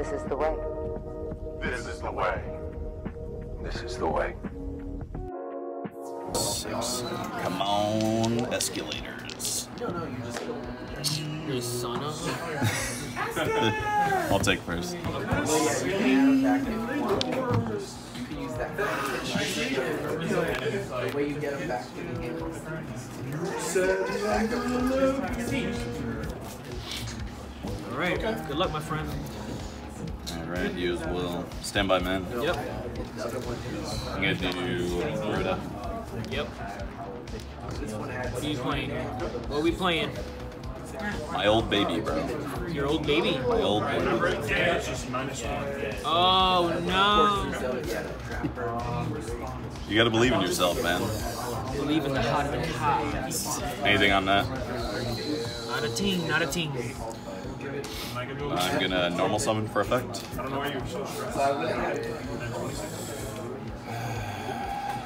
This is the way. This is the way. This is the way. Six. Come on, escalators. Your son of I'll take first. You can use that. The way you get them back to the game. All right. Good luck, my friend. Alright, you as well. Stand by, man. Yep. I'm gonna do Ruda. Yep. What are you playing? What are we playing? My old baby, bro. Your old baby. My old baby. Yeah, it's just minus one. Oh no! You gotta believe in yourself, man. Believe in the hot and hot. Anything on that? Not a team. Not a team. I'm gonna normal summon for effect. I don't know why you were so stressed.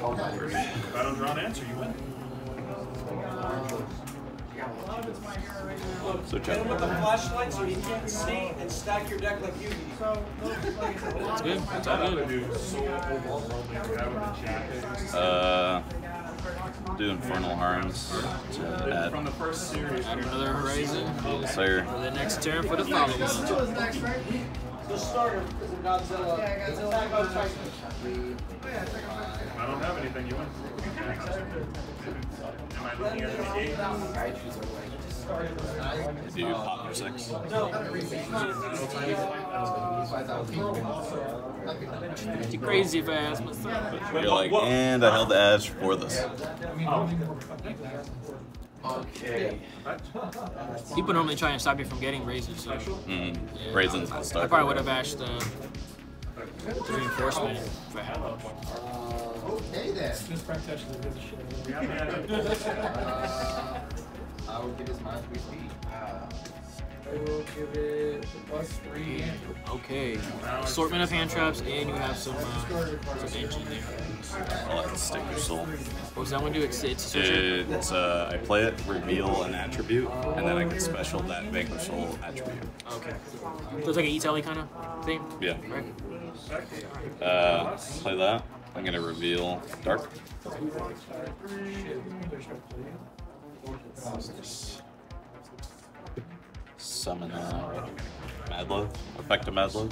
If I don't draw an answer, you win. So check. With the flashlight so you can't see and stack your deck like you do. That's good. That's all good. Dude, so overwhelming. Guy with the jacket. Uh, do Infernal Harms to add. From the first series. Add another horizon Sir, for the next turn for the follow-up. The starter is a Godzilla. Attack on anything, you win. Am I looking at the gate? do pop for six. Too crazy if I ask myself. You're like, and I held the edge for this. Okay. People normally try and stop you from getting razors, so Mm, raisins will I start. probably would have ashed the, the reinforcement if I had one. Okay then. I will give this my three speed. I will give it plus three. Okay. Assortment of hand traps, and you have some uh, some engine there. I'll let it stick your soul. What does that one do? It's, it's? It's uh, I play it, reveal an attribute, and then I can special that vanquish soul attribute. Okay. So it's like an e-tele kind of thing? Yeah. Right. Uh, play that. I'm gonna reveal dark. Summon uh, Mad Love. Effective Mad Love.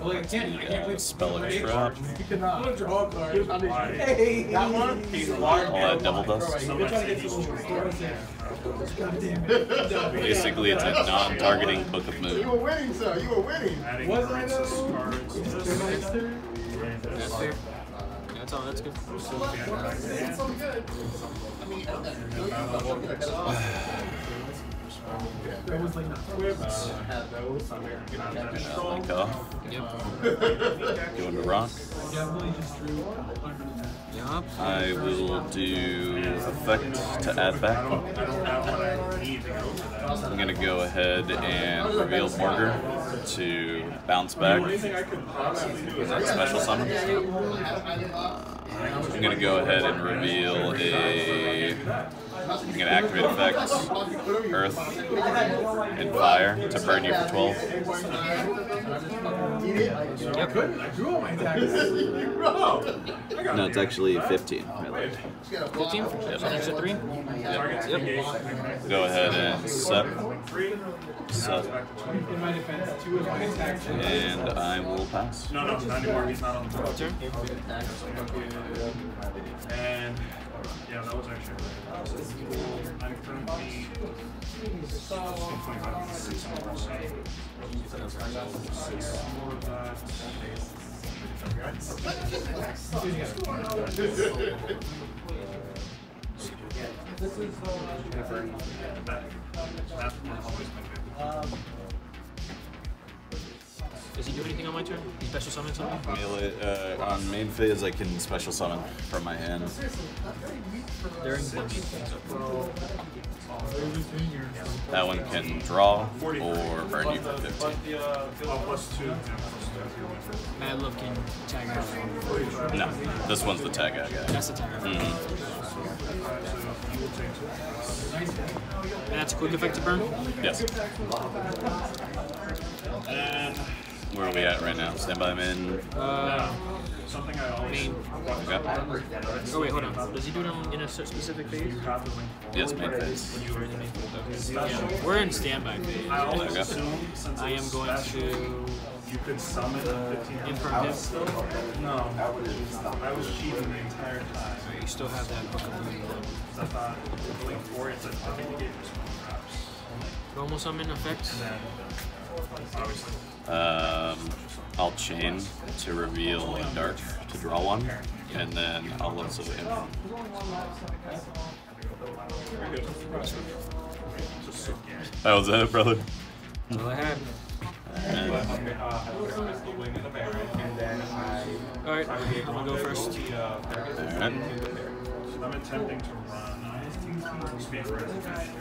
Well, I can't. I can't Uh, believe spell trap. You cannot draw cards. Hey, that one. He's large. All that double dust. You're trying to get some God damn it. Basically, it's a non-targeting book of moon. winning, sir. You were winning. Adding Was I princess though? That's fair. That's all. That's good. That was like link off. Yep. Doing the rock. Yup. I will do effect to add back. I'm gonna go ahead and reveal Morgar to bounce back. Anything I could possibly do is That special summon. I'm gonna go ahead and reveal a. I'm gonna activate effects, Earth, and Fire to burn you for 12. I couldn't. I drew all my attacks. No, it's actually 15. 15? An extra 3? Yep. Go ahead and set. Set. In my defense, two of my attacks. And I will pass. No, no, not anymore. He's not on the board. Turn. And yeah, that was actually. I'm currently. 25, six more, so- Six more of that. That's always my favorite. Does he do anything on my turn? He special summon something? Melee, uh, on main phase, I can special summon from my hand. During That one can draw or burn you for 15. Oh, plus two. plus Two. Mad Love can tag her. No, this one's the tag guy. That's the tagger. And that's a quick effect to burn? Yes. Where are we at right now? Stand by min. Uh, Something I always main. Okay. Oh wait, hold on. Does he do it on, in a specific phase? Yes, main phase. We're in the main phase. Okay. Yeah, we're in standby phase. I always Okay. assume since I am going special, to You could summon a 15 Imperm him. still? No. I was cheating the entire time. You still have that book of Moon. Because I thought Blink 4, it's like, I think it gave us one drops. Normal summon effect. And then, obviously, Um, I'll chain to reveal a dark to draw one, and then I'll also him. That was it, brother. That's all I had. And Alright, I'm gonna go first. Alright. I'm attempting to run speed resolution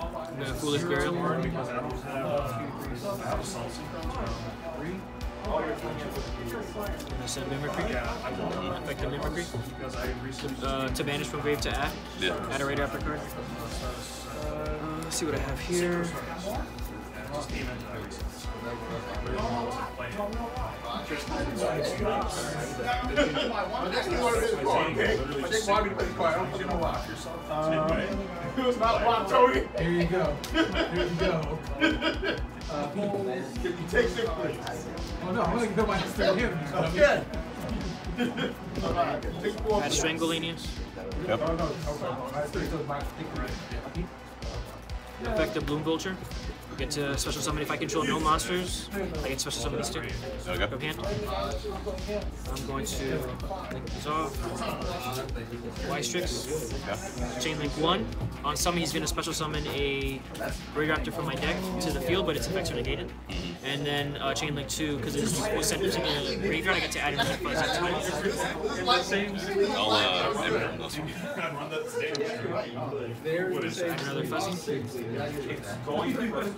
I'm gonna Foolish Burial. because I don't have, I have a salsa. I'm Mimicry. Yeah, I. Effective Mimicry. Because I recently Uh, to banish from grave to add. Yeah. Add a Raidraptor card. Uh, let's see what I have here. Just came into that recently. Here you go. Here you go. Uh, you take six, please. Oh no, I'm gonna go my still here. Okay. Add Strangle Lanius. Yep. Oh no, okay, I still still my Effective Bloom Vulture. Get to special summon if I control no monsters. I get special summon these two. From Okay. hand. I'm going to link these off. Wise Strix. Okay. Chain Link 1. On summon, he's going to special summon a Raidraptor from my deck to the field, but its effects are negated. And then uh, Chain Link 2, because it was sent to the graveyard, I get to add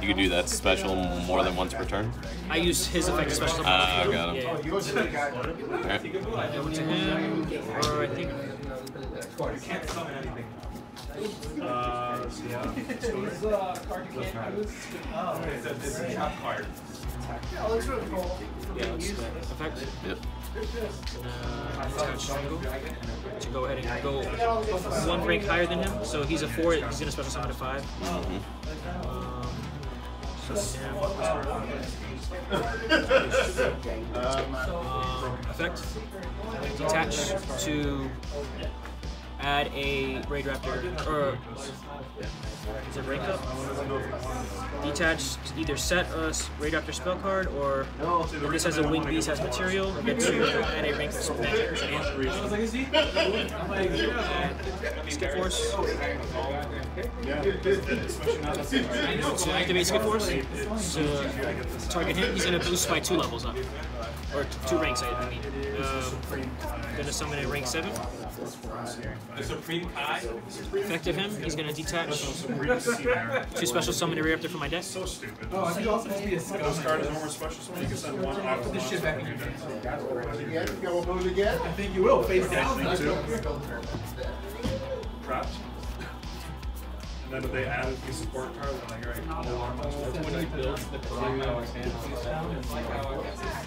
You can do that special more than once per turn. I use his effect special. Ah, the got him. Yeah. Alright. To him, or I think You can't summon anything. Uh, so yeah. effect. Yep. Uh, to go ahead and go one rank higher than him. So he's a four. He's gonna special summon a five. Um, so um, effect. Detach to add a Raid Raptor or is it rank up? Detach either set a Raid Raptor spell card or if this has a wing beast has material, get to add a rank magic. Skip Force. To activate Skip Force, to target him, he's gonna boost by two levels up. Or two ranks, I mean. Um, gonna summon a rank 7. Effective him, he's gonna detach to special summon a reactor from my deck. So stupid. Oh, I could also just be a Those scum. cards are more special, so you can send one off Put this shit back in your face. hand. I think you will, face down. Trapped. And then if they added the support card, then like, alright, no alarm monster. When he builds the Colonial fantasy style, it's like how I guess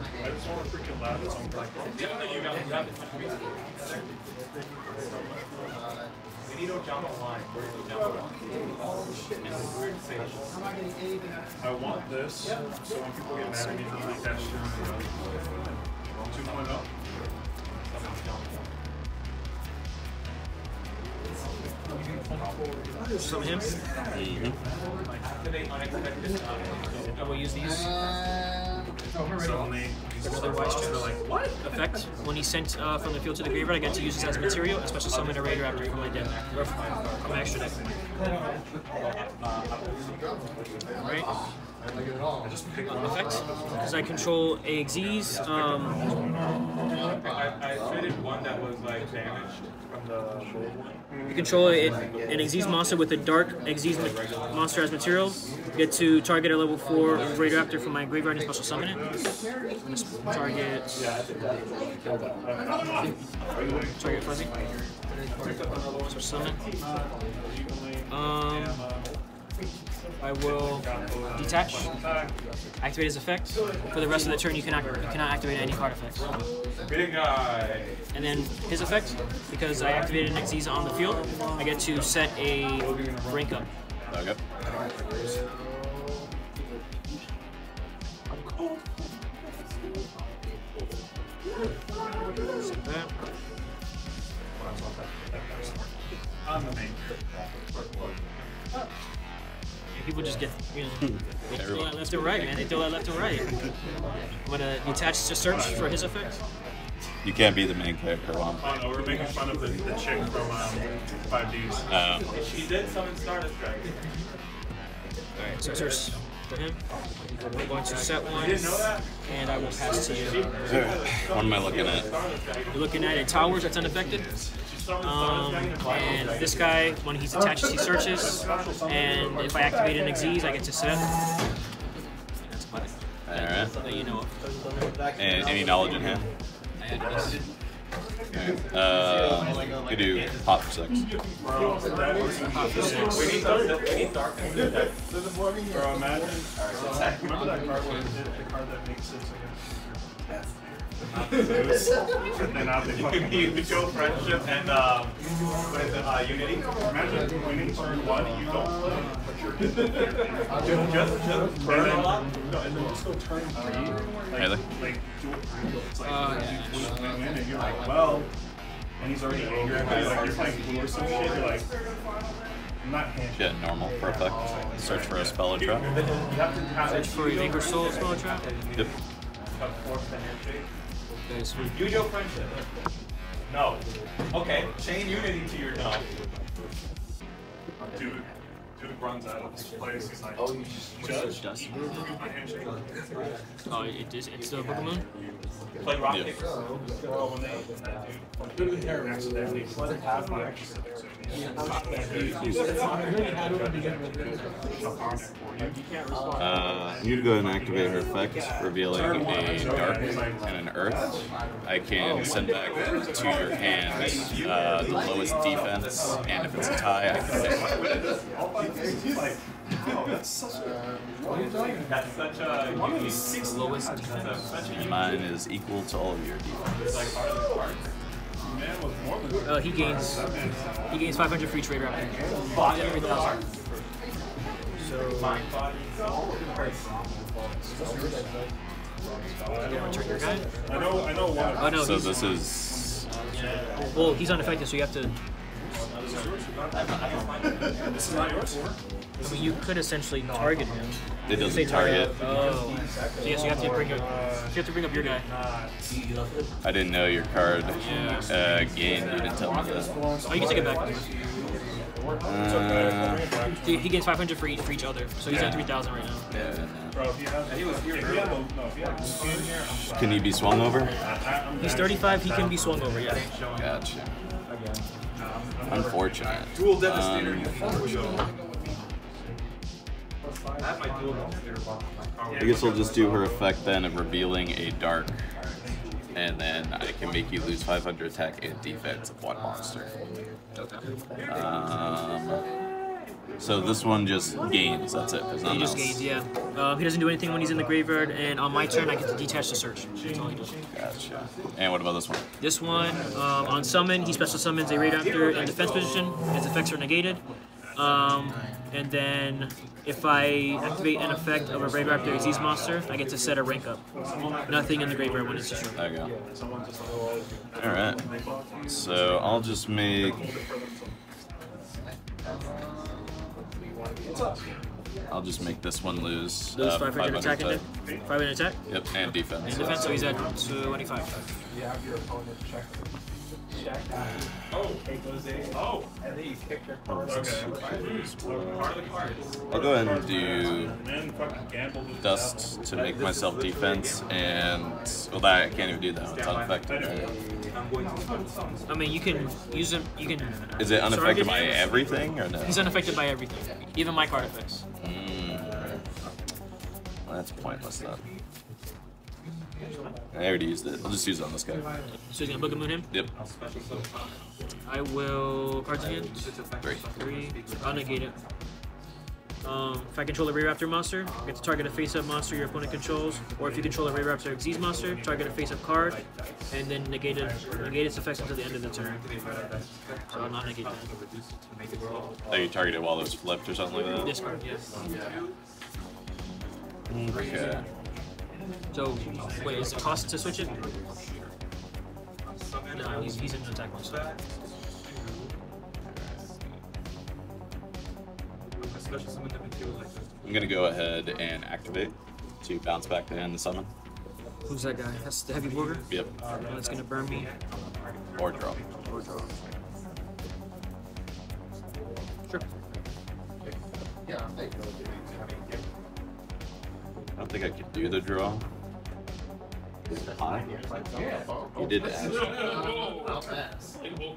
just want to freaking laugh at something like We need to jump online. Where do we jump? I want this, so when people get mad at me, I'm like, that's true. 2.0. Him. Mhm. I will use these. So only these Otherwise, like, what? Effect. When he's sent uh, from the field to the graveyard, I get to use this as material, a special summon a Raidraptor from my deck. Or from my extra deck. Alright. Effect. Because I control AXEs. Um, I, I traded one that was like damaged from the one. you control a, an Xyz monster with a dark Xyz ma- monster as material. You get to target a level 4 Raidraptor from my graveyard and special summon it. I'm gonna target. Target Fuzzy. Special summon. Um, I will detach, activate his effect. For the rest of the turn, you cannot you cannot activate any card effects. Big guy. And then his effect, because I activated an on the field, I get to set a rank up. Okay. Set. I'm the main. People just get, you know, they throw that left and right, man. They throw that left and right. I'm gonna detach to search for his effect. You can't be the main character, Juan. Oh no, we're making fun of the, the chick from um, 5Ds. Um, She did summon Stardust Dragon. Alright, so search for him. I'm going to set one, Didn't know that? and I will pass to you. what am I looking at? You're looking at a towers that's unaffected. Um, and this guy, when he's attached, he searches. And if I activate an Xyz, I get to set. That's about it. Alright. You know of. And any knowledge in hand? I added this. Alright. Uh, you do pop for six. Bro, that Hot for six. We need dark. We need dark. Bro, imagine. Remember that card where it did the card that makes it again? Lose, and then now they fucking you friendship and um, it? Uh, unity. Imagine winning turn one, you don't play, but you're just Just, just burn a lot. no, and then just go turn three. Like, Really? like do it's like Oh, you win, win, win, and you're like, well, and he's already angry at you, like you're playing blue or some shit. You're like, I'm not. Yeah, normal, perfect. Search for a spell or trap. You have to have Search for a Vanquish Soul spell trap. Yep. Force the handshake. Okay, sweet. Use your friendship. No. Okay. Chain unity to your no. Dude, dude runs out of this place. He's like, Oh, you just Judge, Dust. use my. Oh, it is. It's the Pokemon. Play rock Yeah. Oh, paper. Well, when they, when that dude accidentally have my action civic, so he Uh, you to go and activate her effect, revealing a dark and an earth. I can send back to your hand uh, the lowest defense, and if it's a tie, I can pick like, oh, that's such a. That's such a unique. Six lowest defense. That's such a unique. Mine is equal to all of your defense. Like part of the card. Man was more than Uh, he gains. He gains 500 free trade. Body Every thousand. Mind body. You want to return your guy? I know, I know one. Oh no, So this is Well, he's unaffected, so you have to. This is not yours. I mean, you could essentially target him. it Say doesn't target. Oh. So yes, you have to bring up. You have to bring up your guy. I didn't know your card uh, gained. You didn't tell me that. Oh, you can take it back. Uh, He, he gains 500 for each for each other, so he's at 3,000 right now. yeah. Bro, if you have, he was here. If you have a, no, if you have a in here, I'm Can he be swung over? He's 35. He can be swung over. Yeah. Gotcha. Unfortunate. Duel Devastator. Um, I have my Duel Devastator box. I guess I'll just do her effect then of revealing a dark, and then I can make you lose 500 attack and defense of one monster. Um, so this one just gains. That's it. There's He just else. gains. Yeah. Um, he doesn't do anything when he's in the graveyard, and on my turn I get to detach the search. That's all he does. Gotcha. And what about this one? This one, um, on summon, he special summons a Raidraptor in defense position. His effects are negated. Um, and then if I activate an effect of a Raid Raptor Aziz monster, I get to set a rank up. Nothing in the graveyard when it's destroyed. There you go. Alright. So I'll just make. I'll just make this one lose. Lose uh, 500 attack and attack. 500 attack Yep, and defense. and defense, so he's at 25. Oh, oh. And then you kick your card. Okay. Part of the card. I'll go ahead and do And then fucking gamble with dust to make myself defense, and well, that I can't even do that. It's unaffected. I'm going to. I mean, you can use him. You can. Is it unaffected by everything or no? He's unaffected by everything, even my card effects. Mm. Well, that's pointless then. I already used it. I'll just use it on this guy. So he's gonna Book Moon him. Yep. I will card to hand. Three. Three. I'll negate it. Um, if I control a Raidraptor monster, I get to target a face-up monster your opponent controls, or if you control a Raidraptor Xyz monster, target a face-up card, and then negate it, negate its effects until the end of the turn. So I'll not negate that. Oh, you targeted while it's flipped or something like that? Discard, yes. Okay. So, wait, is it cost to switch it? No, he's, he's in attack mode. So. Especially someone that feels like this. I'm gonna go ahead and activate to bounce back to end the summon. Who's that guy? That's the Heavy Borger? Yep. That's gonna burn me. Or draw. Sure. Don't think I could do the draw. Is it high? You did that. I'll pass. I.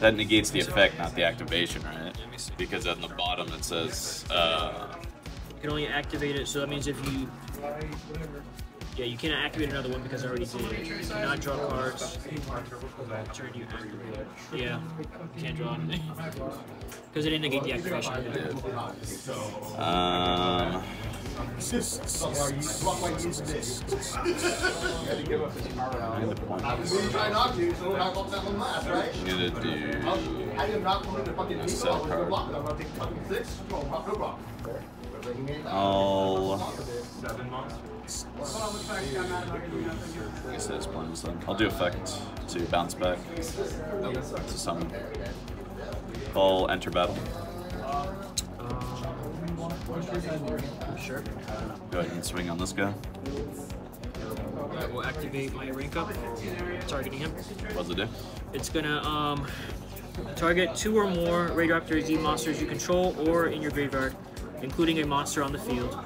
That negates the effect, not the activation, right? Because on the bottom it says, uh, You can only activate it, so that means if you. Yeah, you can't activate another one because I already did it. Not draw cards. Turn you activate. Yeah, can't draw anything. Because it didn't negate the activation. um, to to? I'm gonna do. I did not come into fucking That's. I that was gonna. I'm gonna take fucking six. I'll. Seven months. I guess that's pointless then. I'll do effect to bounce back to summon. I'll enter battle. Sure. Go ahead and swing on this guy. I will activate my rank up, targeting him. What's it do? It's gonna um, target two or more Raid Raptor Z monsters you control or in your graveyard, including a monster on the field.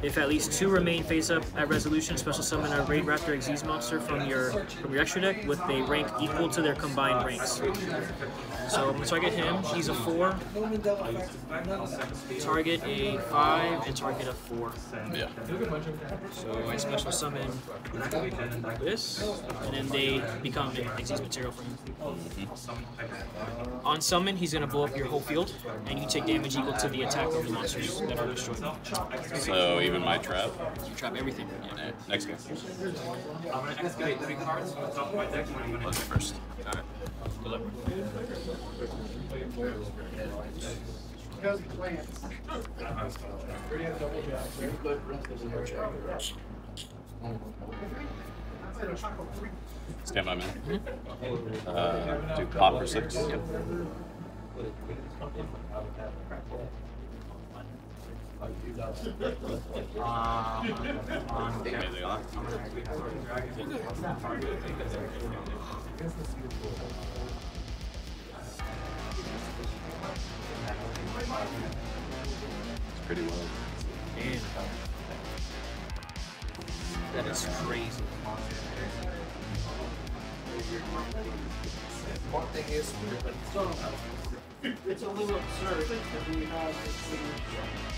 If at least two remain face up at resolution, special summon a Raid Raptor Xyz monster from your from your extra deck with a rank equal to their combined ranks. So I'm gonna target him. He's a four. Target a five and target a four. Yeah. So I special summon this, and then they become Xyz material for him. Mm-hmm. On summon, he's gonna blow up your whole field, and you take damage equal to the attack of the monsters that are destroyed. So even my trap. You trap everything. Yeah, next game. I'm gonna excavate three cards from the top of my deck. I'm gonna Let's go first. Stand by man. Uh, do pop for six. Yep. Anything on It's pretty well. Damn. That is crazy. One thing is, It's a little absurd that we have this thing.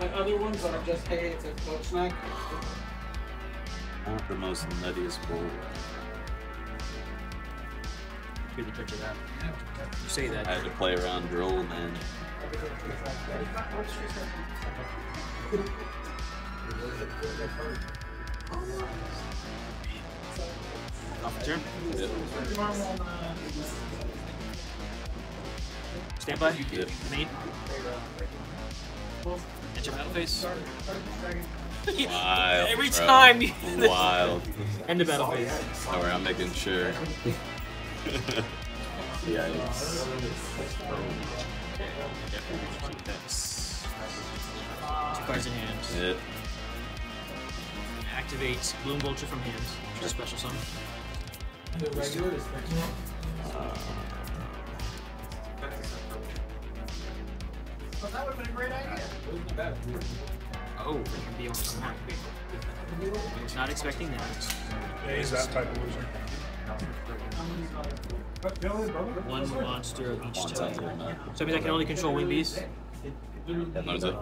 Like other ones are just, hey, it's a coach snack. Not the most nuttiest bowl. Hear the trick of that. You say that. I had to play around droll, man. Off turn. Yep. Stand by. Yep. Main. Enter battle phase. Wild. Every bro. time you- Wild. End the battle phase. Don't worry, I'm making sure. Yikes. Two cards in hand. Yep. Activate Bloom Vulture from hand. Which is a special summon. The regular is But that would have been a great idea. Oh, it can be almost one. I was not expecting that. Yeah, he's that type of loser. One monster of each type. time. So that means I can only control wing bees? What is it?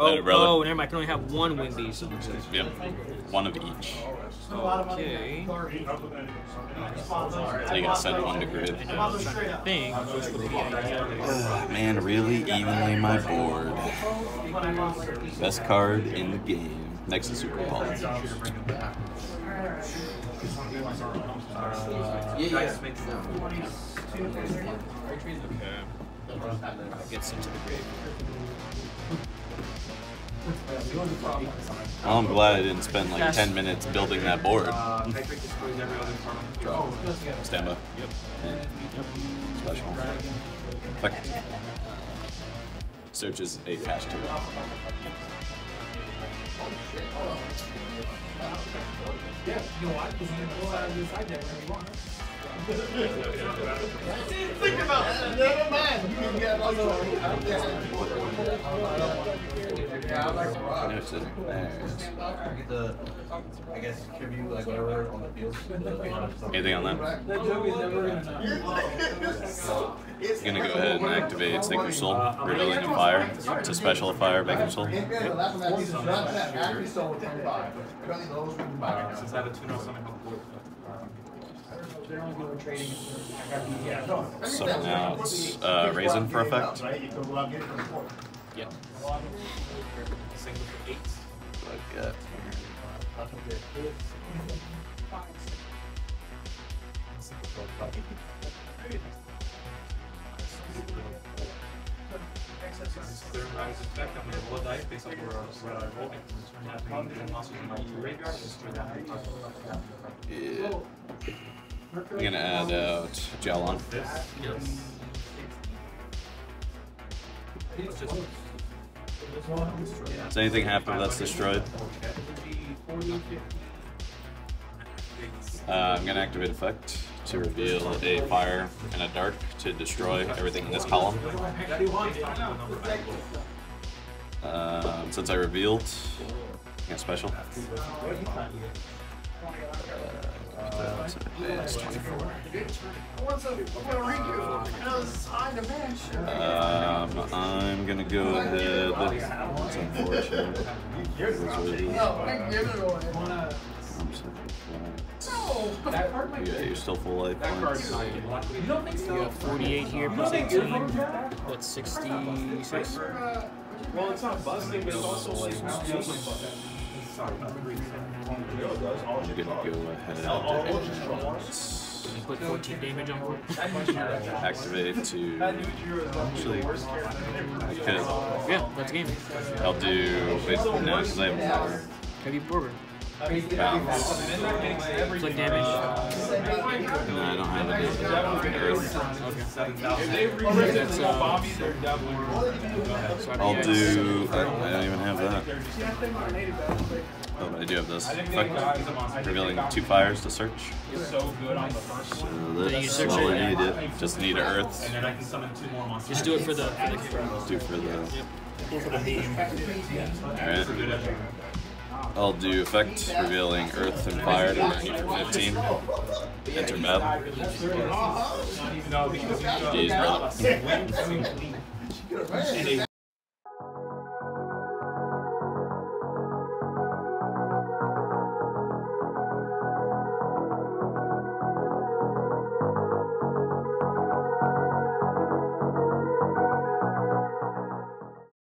Oh, Hey, brother. oh, never mind. I can only have one wing bee. So Yep. One of each. Okay. So you gotta send one to grid. I know, I was trying to think which would be ideal. Man, really evenly my board. Best card in the game. Next to Super Ball. Uh, gets into the grave. Well, I'm glad I didn't spend like 10 minutes building that board. Uh, Draw. Stand by. Yep. Special. Effect. Searches a cash to it. Yeah, you know why? Because you can pull out of your side deck whenever you want. Think about that. Never mind. You can get all your. Yeah, I like the rock. There's it. There it is. The, I guess, tribute, like whatever on the field. Anything on that? That joke is never gonna I'm gonna go ahead and activate Sacred Soul, revealing a fire. It's a special fire, Sacred Soul. Ain't been the last one that piece of shot that actually sold twenty-five. Apparently those were buy. Since I have a tune on something called Blue. They're only doing trading. Yeah, no. Summon out uh, Razen for effect. Yep. Single for eight. Like, Clear Rise effect. I'm gonna roll a dice based on where, where I roll. Turn that page and monsters in my graveyard. Just turn that page. yeah. I'm gonna add out Jalon. Does anything happen that's destroyed? Uh, I'm gonna activate effect to reveal a fire and a dark to destroy everything in this column. Um, since I revealed, yeah, special. Uh, so advance 24. Um, I'm gonna go ahead. That's unfortunate. Those are these. I'm sorry. Yeah, you're still full life points. You don't think You got 48 here plus 18. That's 66. Well, it's not busting, but it's also like. Sorry. I'm gonna go uh, ahead and You put 14 damage on board. activate to. Actually, I could. Yeah, that's game. I'll do. Wait, no, because I have Heavy forward. Flick damage. No, I don't have any earth. That's, uh, I'll do. I, don't even have that. Oh, but I do have this. Effect. Revealing two fires to search. So good on the first So one. that's all it? I needed. Just need earth. And then I can summon two more monsters. Just do it for the. For the Do for the. for the theme. Alright. I'll do effect, revealing Earth and Fire to mark for 15. Enter battle. No,